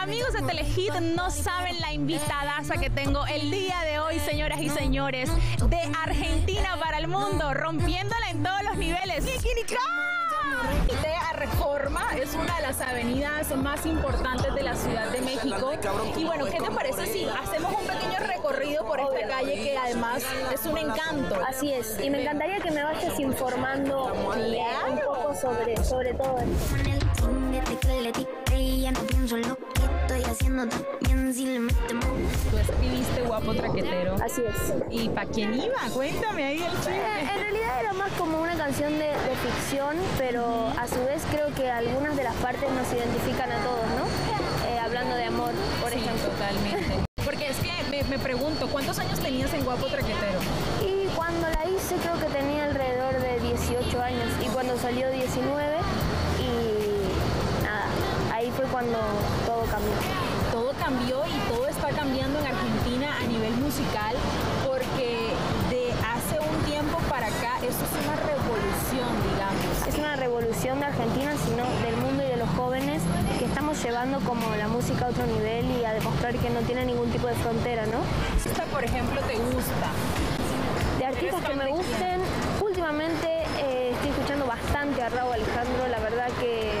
Amigos de Telehit, no saben la invitadaza que tengo el día de hoy, señoras y señores, de Argentina para el mundo, rompiéndola en todos los niveles. ¡Nicki Nicole! a Reforma es una de las avenidas más importantes de la Ciudad de México. Y bueno, ¿qué te parece si hacemos un pequeño recorrido por esta calle que además es un encanto? Así es, y me encantaría que me vayas informando un poco sobre, sobre todo esto. Tú escribiste Guapo Traquetero. Así es. ¿Y para quién iba? Cuéntame ahí el chisme. En realidad era más como una canción de, de ficción, pero a su vez creo que algunas de las partes nos identifican a todos, ¿no? Eh, hablando de amor, por Sí, ejemplo. Totalmente. Porque es que me, me pregunto, ¿cuántos años tenías en Guapo Traquetero? Y cuando la hice creo que tenía alrededor de 18 años y cuando salió 19 y nada, ahí fue cuando todo cambió. Cambió y todo está cambiando en Argentina a nivel musical porque de hace un tiempo para acá esto es una revolución, digamos. Es una revolución de Argentina, sino del mundo y de los jóvenes que estamos llevando como la música a otro nivel y a demostrar que no tiene ningún tipo de frontera, ¿no? Esta, por ejemplo, te gusta. De artistas que me gusten, últimamente eh, estoy escuchando bastante a Raúl Alejandro, la verdad que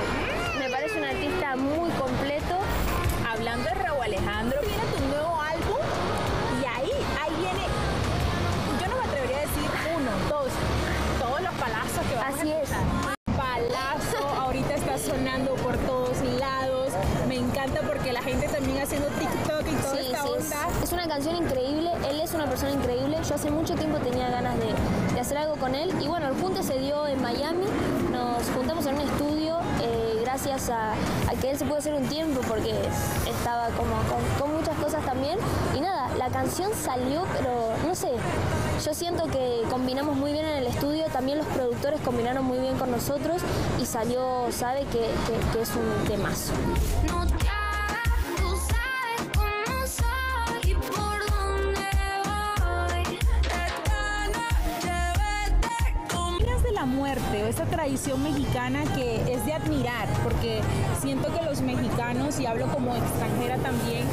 Palazo, ahorita está sonando por todos lados. Me encanta porque la gente también haciendo TikTok y toda esta es, onda. es una canción increíble, él es una persona increíble, yo hace mucho tiempo tenía ganas de, de hacer algo con él y bueno, el junte se dio en Miami, nos juntamos en un estudio eh, gracias a, que él se pudo hacer un tiempo porque estaba como con, muchas cosas también y nada, la canción salió pero no sé, yo siento que combinamos muy bien en el estudio, también los productores combinaron muy bien con nosotros y salió, sabe que, es un temazo. No muerte o esa tradición mexicana que es de admirar? Porque siento que los mexicanos, y hablo como extranjera también,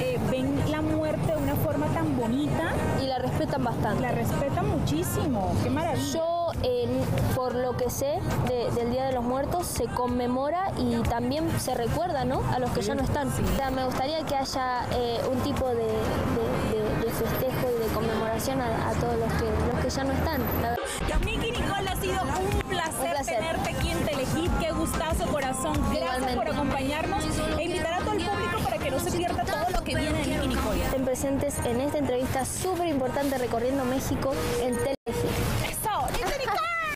eh, ven la muerte de una forma tan bonita, Y la respetan bastante. la respetan muchísimo. ¡Qué maravilla! Yo, eh, por lo que sé de- del Día de los Muertos, se conmemora y también se recuerda ¿no? a los que ya no están. O sea, me gustaría que haya eh, un tipo de, de- de- de festejo y de conmemoración a, a todos los que, los que ya no están. la verdad. Miki Nicole, ha sido un placer, Un placer. tenerte aquí en Telehit. Qué gustazo, corazón. Gracias Igualmente. por acompañarnos e invitar a todo el público para que no se pierda todo lo que viene de Miki Nicole. Estén presentes en esta entrevista súper importante recorriendo México en Tele